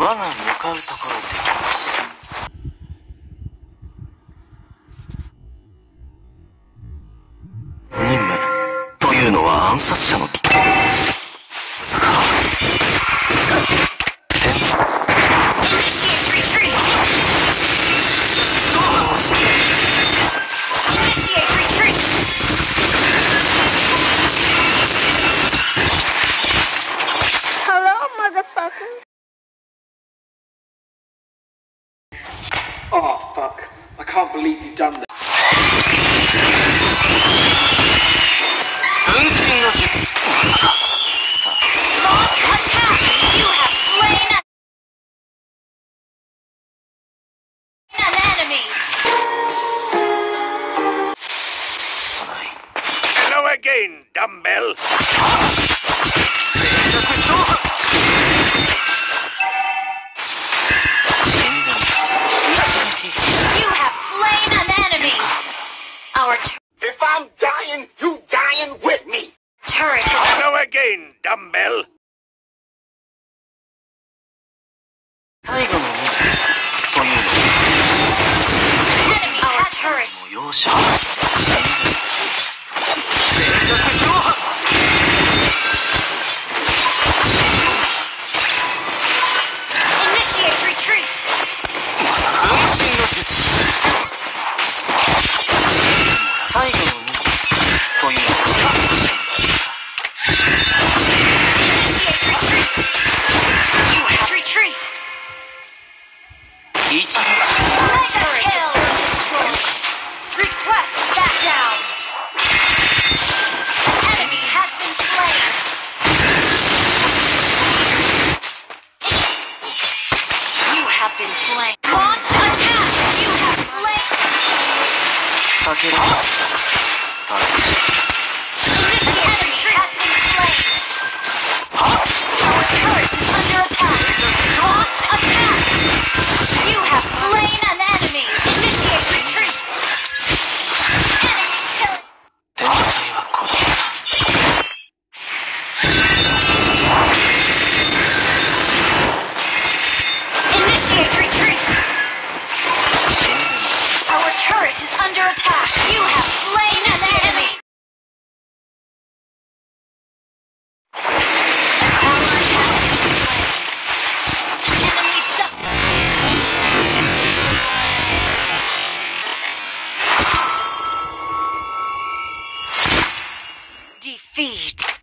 我が向かうところできます。任務というのは暗殺者のまさ Oh, fuck. I can't believe you've done this. You have slain an enemy! Hello again, dumbbell! Dying, you dying with me. Turret. Hello again, dumbbell. Our turret. Initiate retreat. have been slain! Launch attack! You have slain! 避けるはい feet.